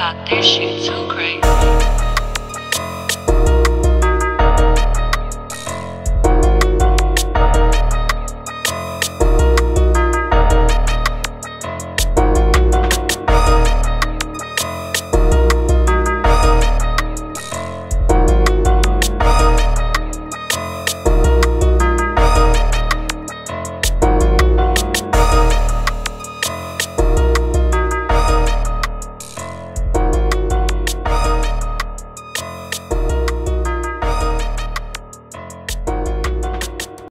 got this shit's so crazy.